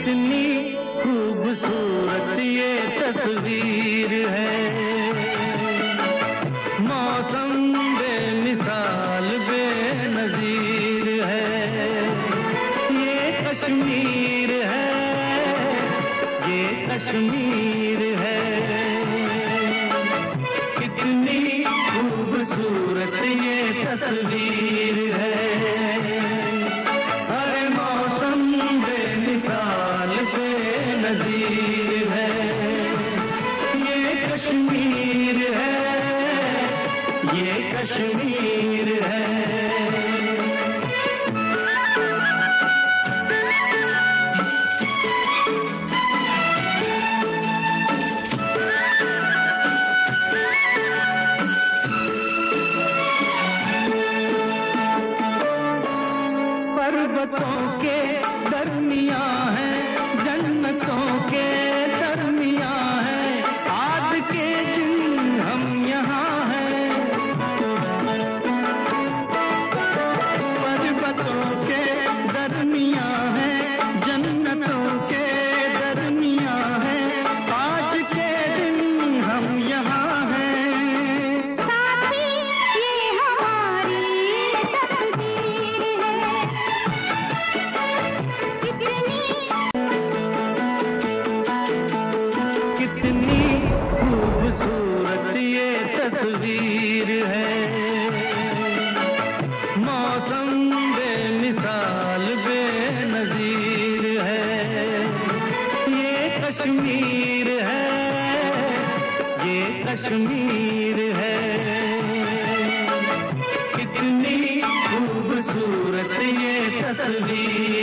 कितनी खूबसूरत ये तस्वीर है। मौसम बेमिसाल, बेनजीर है। ये कश्मीर है, ये कश्मीर है। कितनी खूबसूरत ये तस्वीर है। बेनजीर है ये कश्मीर है ये कश्मीर है। पर्वतों के कितनी खूबसूरत ये तस्वीर है। मौसम बेमिसाल, बेनजीर है। ये कश्मीर है, ये कश्मीर है। कितनी खूबसूरत ये तस्वीर